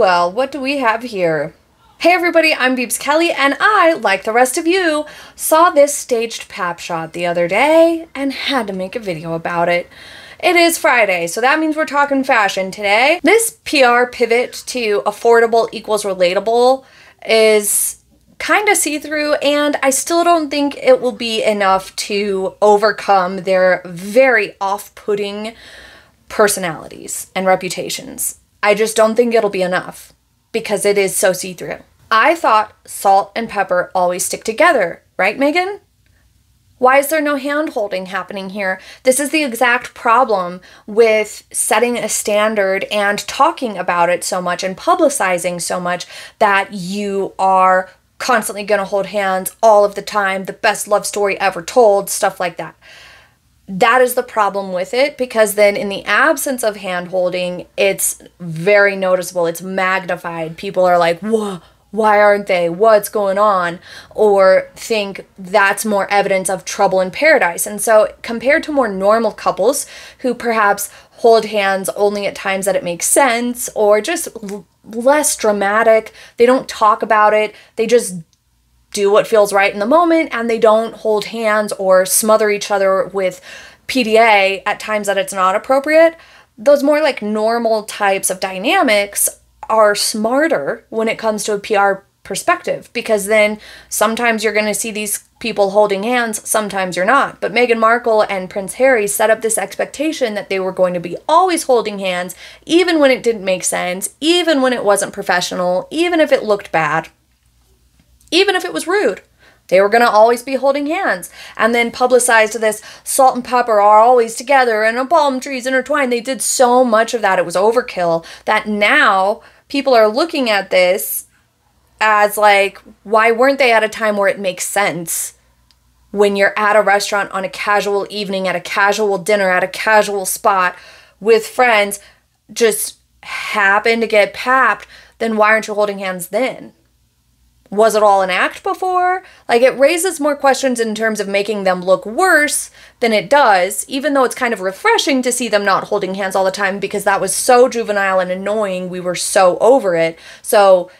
Well, what do we have here? Hey everybody, I'm Beebs Kelley, and I, like the rest of you, saw this staged pap shot the other day and had to make a video about it. It is Friday, so that means we're talking fashion today. This PR pivot to affordable equals relatable is kind of see through, and I still don't think it will be enough to overcome their very off putting personalities and reputations. I just don't think it'll be enough because it is so see through. I thought salt and pepper always stick together, right, Meghan? Why is there no hand holding happening here? This is the exact problem with setting a standard and talking about it so much and publicizing so much that you are constantly going to hold hands all of the time, the best love story ever told, stuff like that. That is the problem with it because then, in the absence of hand holding, it's very noticeable. It's magnified. People are like, whoa why aren't they? What's going on? Or think that's more evidence of trouble in paradise. And so, compared to more normal couples who perhaps hold hands only at times that it makes sense or just less dramatic, they don't talk about it, they just do what feels right in the moment and they don't hold hands or smother each other with PDA at times that it's not appropriate. Those more like normal types of dynamics are smarter when it comes to a PR perspective because then sometimes you're going to see these people holding hands, sometimes you're not. But Meghan Markle and Prince Harry set up this expectation that they were going to be always holding hands, even when it didn't make sense, even when it wasn't professional, even if it looked bad, even if it was rude. They were going to always be holding hands. And then publicized this salt and pepper are always together and a palm trees intertwined. They did so much of that. It was overkill that now people are looking at this as like, why weren't they at a time where it makes sense? When you're at a restaurant on a casual evening, at a casual dinner, at a casual spot with friends, just happen to get papped, then why aren't you holding hands then? Was it all an act before? Like it raises more questions in terms of making them look worse than it does, even though it's kind of refreshing to see them not holding hands all the time because that was so juvenile and annoying. We were so over it. So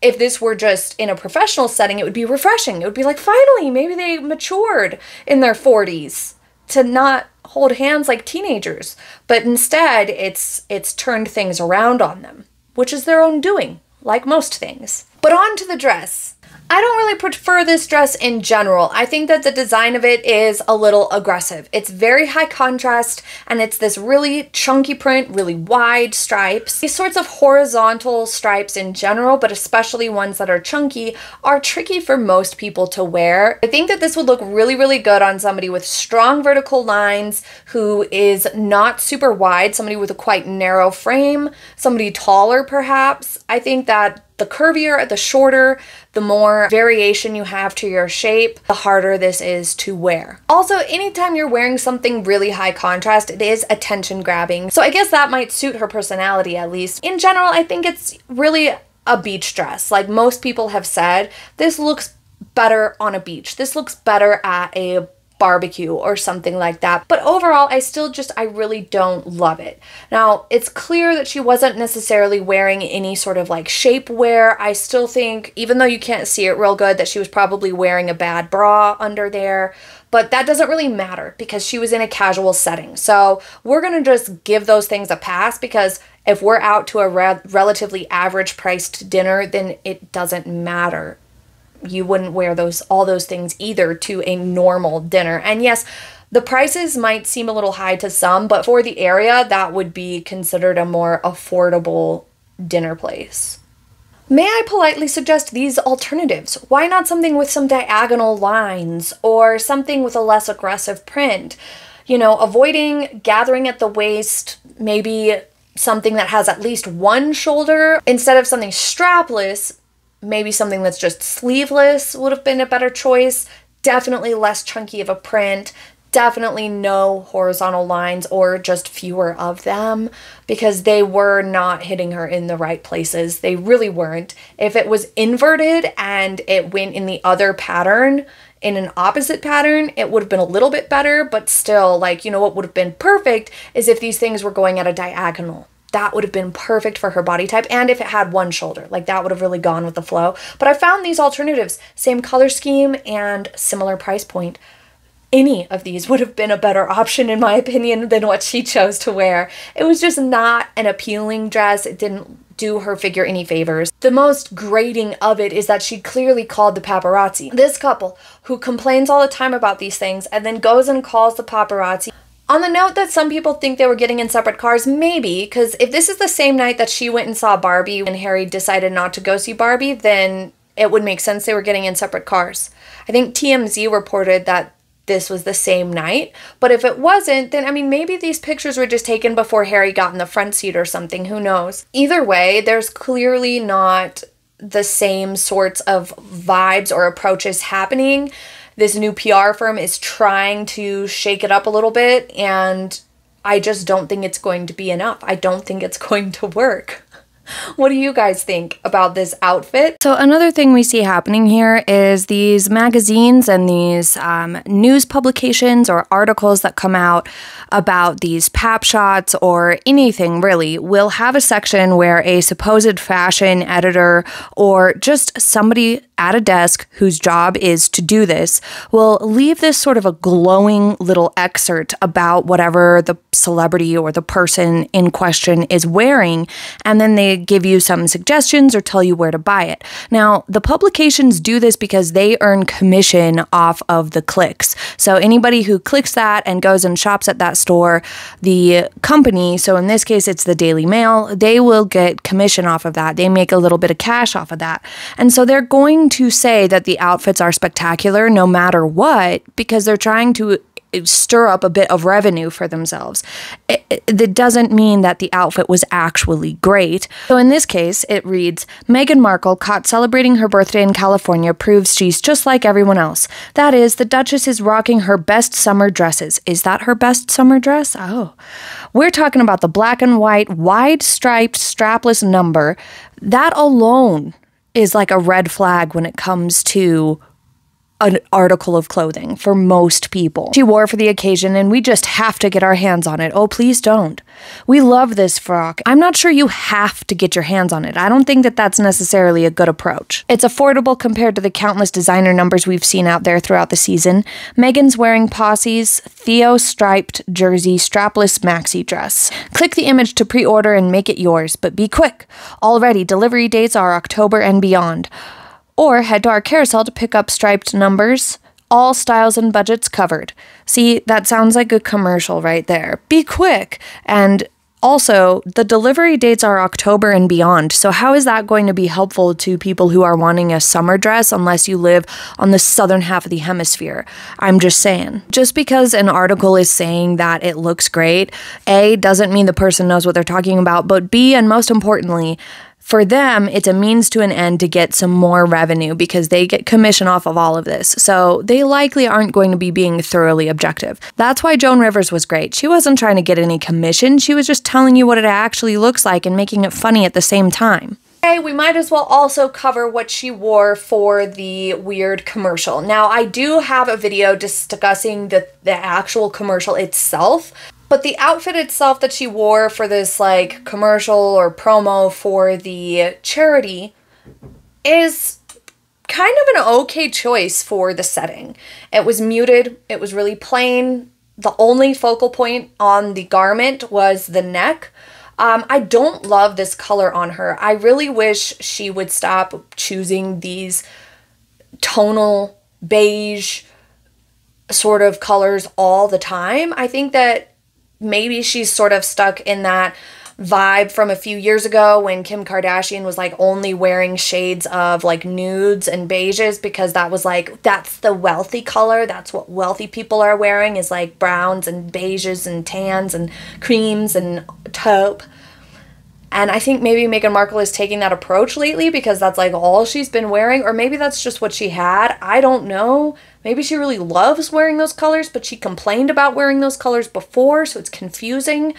if this were just in a professional setting, it would be refreshing. It would be like, finally, maybe they matured in their 40s to not hold hands like teenagers. But instead, it's it's turned things around on them, which is their own doing, like most things. But on to the dress. I don't really prefer this dress in general. I think that the design of it is a little aggressive. It's very high contrast and it's this really chunky print, really wide stripes. These sorts of horizontal stripes in general, but especially ones that are chunky, are tricky for most people to wear. I think that this would look really, really good on somebody with strong vertical lines who is not super wide, somebody with a quite narrow frame, somebody taller perhaps. I think that the curvier, the shorter, the more variation you have to your shape, the harder this is to wear. Also, anytime you're wearing something really high contrast, it is attention grabbing. So I guess that might suit her personality at least. In general, I think it's really a beach dress. Like most people have said, this looks better on a beach. This looks better at a barbecue or something like that. But overall, I still just, I really don't love it. Now, it's clear that she wasn't necessarily wearing any sort of like shapewear. I still think, even though you can't see it real good, that she was probably wearing a bad bra under there. But that doesn't really matter because she was in a casual setting. So we're going to just give those things a pass because if we're out to a re- relatively average priced dinner, then it doesn't matter you wouldn't wear those all those things either to a normal dinner. And yes, the prices might seem a little high to some, but for the area, that would be considered a more affordable dinner place. May I politely suggest these alternatives? Why not something with some diagonal lines or something with a less aggressive print? You know, avoiding gathering at the waist, maybe something that has at least one shoulder instead of something strapless maybe something that's just sleeveless would have been a better choice. Definitely less chunky of a print. Definitely no horizontal lines or just fewer of them because they were not hitting her in the right places. They really weren't. If it was inverted and it went in the other pattern, in an opposite pattern, it would have been a little bit better, but still, like, you know, what would have been perfect is if these things were going at a diagonal that would have been perfect for her body type and if it had one shoulder like that would have really gone with the flow but i found these alternatives same color scheme and similar price point any of these would have been a better option in my opinion than what she chose to wear it was just not an appealing dress it didn't do her figure any favors. The most grating of it is that she clearly called the paparazzi. This couple, who complains all the time about these things and then goes and calls the paparazzi, on the note that some people think they were getting in separate cars, maybe, because if this is the same night that she went and saw Barbie and Harry decided not to go see Barbie, then it would make sense they were getting in separate cars. I think TMZ reported that this was the same night, but if it wasn't, then I mean, maybe these pictures were just taken before Harry got in the front seat or something, who knows. Either way, there's clearly not the same sorts of vibes or approaches happening this new PR firm is trying to shake it up a little bit, and I just don't think it's going to be enough. I don't think it's going to work. What do you guys think about this outfit? So, another thing we see happening here is these magazines and these um, news publications or articles that come out about these pap shots or anything really will have a section where a supposed fashion editor or just somebody at a desk whose job is to do this will leave this sort of a glowing little excerpt about whatever the celebrity or the person in question is wearing, and then they give you some suggestions or tell you where to buy it. Now, the publications do this because they earn commission off of the clicks. So anybody who clicks that and goes and shops at that store, the company, so in this case it's the Daily Mail, they will get commission off of that. They make a little bit of cash off of that. And so they're going to say that the outfits are spectacular no matter what because they're trying to stir up a bit of revenue for themselves. It, it, doesn't mean that the outfit was actually great. So in this case, it reads Meghan Markle, caught celebrating her birthday in California, proves she's just like everyone else. That is, the Duchess is rocking her best summer dresses. Is that her best summer dress? Oh. We're talking about the black and white, wide striped, strapless number. That alone is like a red flag when it comes to an article of clothing for most people. She wore for the occasion, and we just have to get our hands on it. Oh, please don't. We love this frock. I'm not sure you have to get your hands on it. I don't think that that's necessarily a good approach. It's affordable compared to the countless designer numbers we've seen out there throughout the season. Meghan's wearing Posse's Theo striped jersey strapless maxi dress. Click the image to pre order and make it yours, but be quick. Already, delivery dates are October and beyond or head to our carousel to pick up striped numbers. All styles and budgets covered. See, that sounds like a commercial right there. Be quick. And also, the delivery dates are October and beyond. So, how is that going to be helpful to people who are wanting a summer dress unless you live on the southern half of the hemisphere? I'm just saying. Just because an article is saying that it looks great, A, doesn't mean the person knows what they're talking about, but B, and most importantly, for them, it's a means to an end to get some more revenue because they get commission off of all of this. So they likely aren't going to be being thoroughly objective. That's why Joan Rivers was great. She wasn't trying to get any commission, she was just telling you what it actually looks like and making it funny at the same time. Okay, we might as well also cover what she wore for the weird commercial. Now, I do have a video discussing the, the actual commercial itself, but the outfit itself that she wore for this like commercial or promo for the charity is kind of an okay choice for the setting. It was muted, it was really plain. The only focal point on the garment was the neck. Um, I don't love this color on her. I really wish she would stop choosing these tonal beige sort of colors all the time. I think that maybe she's sort of stuck in that vibe from a few years ago when Kim Kardashian was like only wearing shades of like nudes and beiges because that was like that's the wealthy color. That's what wealthy people are wearing is like browns and beiges and tans and creams and taupe and I think maybe Meghan Markle is taking that approach lately because that's like all she's been wearing, or maybe that's just what she had. I don't know. Maybe she really loves wearing those colors, but she complained about wearing those colors before, so it's confusing.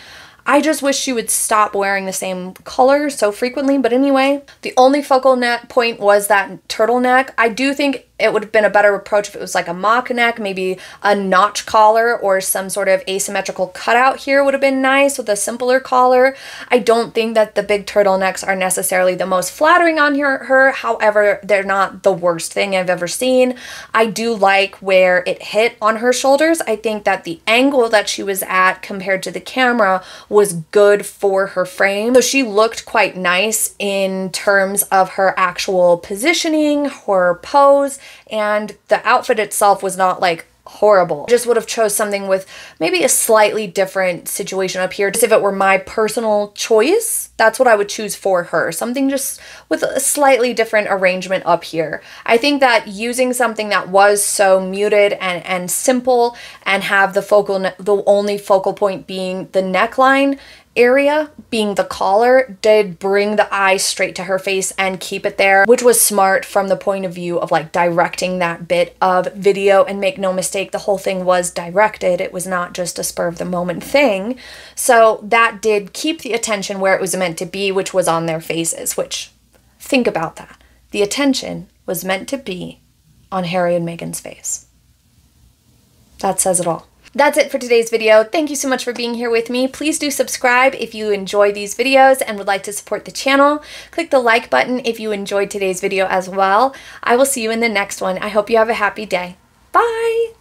I just wish she would stop wearing the same color so frequently. But anyway, the only focal net point was that turtleneck. I do think it would have been a better approach if it was like a mock neck, maybe a notch collar or some sort of asymmetrical cutout here would have been nice with a simpler collar. I don't think that the big turtlenecks are necessarily the most flattering on her, her. However, they're not the worst thing I've ever seen. I do like where it hit on her shoulders. I think that the angle that she was at compared to the camera was good for her frame. So she looked quite nice in terms of her actual positioning, her pose, and the outfit itself was not like horrible. Just would have chose something with maybe a slightly different situation up here. Just if it were my personal choice, that's what I would choose for her. Something just with a slightly different arrangement up here. I think that using something that was so muted and, and simple and have the focal, the only focal point being the neckline area being the collar did bring the eye straight to her face and keep it there which was smart from the point of view of like directing that bit of video. And make no mistake the whole thing was directed. It was not just a spur of the moment thing. So that did keep the attention where it was meant to be which was on their faces which think about that. The attention was meant to be on Harry and Meghan's face. That says it all that's it for today's video. Thank you so much for being here with me. Please do subscribe if you enjoy these videos and would like to support the channel. Click the like button if you enjoyed today's video as well. I will see you in the next one. I hope you have a happy day. Bye!